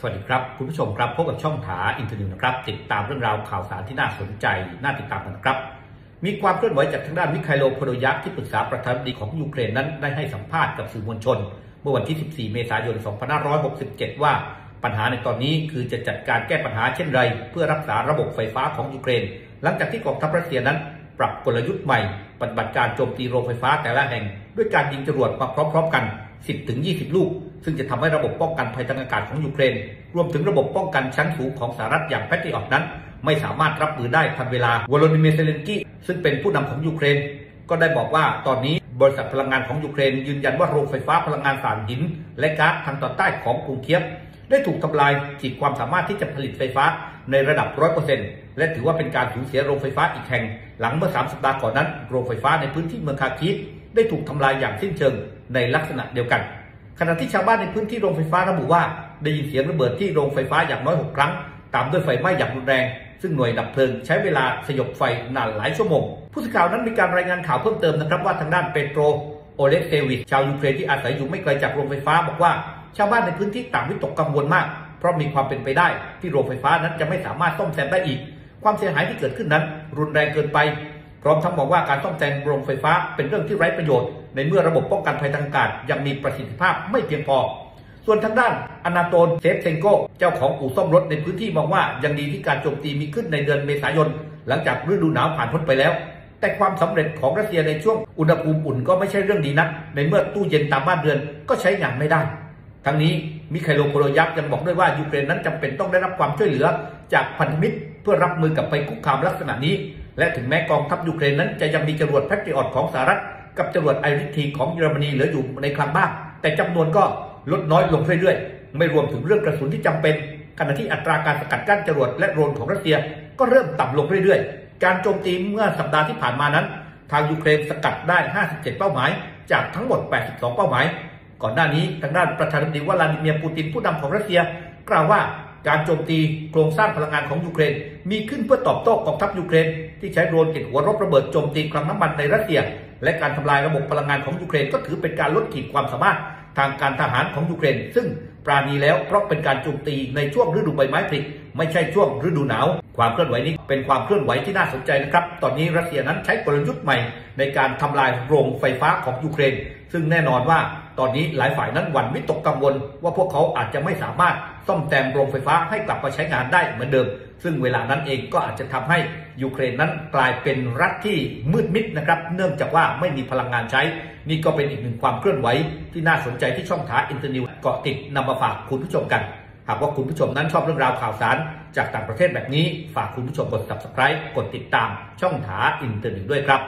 สวัสดีครับ คุณผู้ชมครับพบกับช่อง THA Internews นะครับ ติดตามเรื่องราวข่าวสารที่น่าสนใจ น่าติดตามกันนะครับ มีความเคลื่อนไหวจากทางด้านมิคาอิโลโพโดลยักที่ปรึกษาประธานาธิบดีของยูเครนนั้นได้ให้สัมภาษณ์กับสื่อมวลชน เมื่อวันที่ 14 เมษายน 2567 ว่าปัญหาในตอนนี้คือจะจัดการแก้ปัญหาเช่นไร เพื่อรักษาระบบไฟฟ้าของยูเครน หลังจากที่กองทัพรัสเซียนั้น ปรับกลยุทธ์ใหม่ปฏิบัติการโจมตีโรงไฟฟ้าแต่ละแห่ง ด้วยการยิงจรวดมาพร้อมๆกัน 10-20 ลูก ซึ่งจะทำให้ระบบป้องกันภัยทางอากาศของยูเครน รวมถึงระบบป้องกันชั้นสูงของสหรัฐอย่างแพทริออตนั้น ไม่สามารถรับมือได้ทันเวลาวโลดิเมียร์เซเลนสกี้ซึ่งเป็นผู้นำของยูเครน ก็ได้บอกว่าตอนนี้บริษัทพลังงานของยูเครน ยืนยันว่าโรงไฟฟ้าพลังงานถ่านหิน และก๊าซทางตอนใต้ของกรุงเคียฟได้ถูกทำลายขีดความสามารถที่จะผลิตไฟฟ้าในระดับ 100%และถือว่าเป็นการสูญเสียโรงไฟฟ้าอีกแห่ง หลังเมื่อ 3 สัปดาห์ก่อนนั้น โรงไฟฟ้าในพื้นที่เมืองคาร์คีฟได้ถูกทำลายอย่างสิ้นเชิงในลักษณะเดียวกัน ขณะที่ชาวบ้านในพื้นที่โรงไฟฟ้าระบุว่า ได้ยินเสียงระเบิดที่โรงไฟฟ้าอย่างน้อย 6 ครั้ง ตามด้วยไฟไหม้อย่างรุนแรง ซึ่งหน่วยดับเพลิงใช้เวลาสยบไฟนานหลายชั่วโมง ผู้สื่อข่าวนั้นมีการรายงานข่าวเพิ่มเติมนะครับว่าทางด้านเปโตรโอเล็กเซวิชชาวยูเครนที่อาศัยอยู่ไม่ไกลจากโรงไฟฟ้าบอกว่า ชาวบ้านในพื้นที่ต่างวิตกกังวลมาก เพราะมีความเป็นไปได้ที่โรงไฟฟ้านั้นจะไม่สามารถซ่อมแซมได้อีก ความเสียหายที่เกิดขึ้นนั้น รุนแรงเกินไป พร้อมทั้งบอกว่าการซ่อมแซมโรงไฟฟ้าเป็นเรื่องที่ไร้ประโยชน์ ในเมื่อระบบป้องกันภัยทางอากาศยังมีประสิทธิภาพไม่เพียงพอ ส่วนทางด้านอนาโตนเซฟเซงโกเจ้าของอู่ซ่อมรถในพื้นที่มองว่ายังดีที่การโจมตีมีขึ้นในเดือนเมษายน หลังจากฤดูหนาวผ่านพ้นไปแล้ว แต่ความสำเร็จของรัสเซียในช่วงอุณหภูมิอุ่นก็ไม่ใช่เรื่องดีนัก ในเมื่อตู้เย็นตามบ้านเรือนก็ใช้งานไม่ได้ทั้งนี้มิคาอิโลโปโดลยักยังบอกด้วยว่ายูเครนนั้นจำเป็นต้องได้รับความช่วยเหลือจากพันธมิตร เพื่อรับมือกับภัยคุกคามลักษณะนี้ และถึงแม้กองทัพยูเครนนั้นจะยังมีจรวดแพทริออตของสหรัฐ กับจรวด IRIS-T ของเยอรมนีเหลืออยู่ในคลังบ้าง แต่จำนวนก็ลดน้อยลงเรื่อยๆ ไม่รวมถึงเรื่องกระสุนที่จำเป็นขณะที่อัตราการสกัดกั้นจรวดและโดรนของรัสเซียก็เริ่มต่ำลงเรื่อยๆ การโจมตีเมื่อสัปดาห์ที่ผ่านมานั้น ทางยูเครนสกัดได้ 57 เป้าหมาย จากทั้งหมด 82 เป้าหมาย ก่อนหน้านี้ทางด้านประธานาธิบดีวลาดิเมียร์ปูตินผู้นำของรัสเซีย กล่าวว่า การโจมตีโครงสร้างพลังงานของยูเครน มีขึ้นเพื่อตอบโต้กองทัพยูเครน ที่ใช้โดรนเก็บหัวรบระเบิดโจมตีคลังน้ำมันในรัสเซีย และการทำลายระบบพลังงานของยูเครนก็ถือเป็นการลดขีดความสามารถทางการทหารของยูเครน ซึ่ง ปราณีแล้วเพราะเป็นการโจมตีในช่วงฤดูใบไม้ผลิไม่ใช่ช่วงฤดูหนาว ความเคลื่อนไหวนี้เป็นความเคลื่อนไหวที่น่าสนใจนะครับ ตอนนี้รัสเซียนั้นใช้กลยุทธ์ใหม่ ในการทำลายโรงไฟฟ้าของยูเครน ซึ่งแน่นอนว่าตอนนี้หลายฝ่ายนั้นหวั่นวิตกกังวล ว่าพวกเขาอาจจะไม่สามารถซ่อมแซมโรงไฟฟ้าให้กลับมาใช้งานได้เหมือนเดิม ซึ่งเวลานั้นเองก็อาจจะทำให้ยูเครนนั้นกลายเป็นรัฐที่มืดมิดนะครับ เนื่องจากว่าไม่มีพลังงานใช้ นี่ก็เป็นอีกหนึ่งความเคลื่อนไหวที่น่าสนใจที่ช่องทาง Internews เกาะติดนำมาฝากคุณผู้ชมกัน หากว่าคุณผู้ชมนั้นชอบเรื่องราวข่าวสาร จากต่างประเทศแบบนี้ ฝากคุณผู้ชมกด subscribe กดติดตามช่องถาอินเตอร์นิวด้วยครับ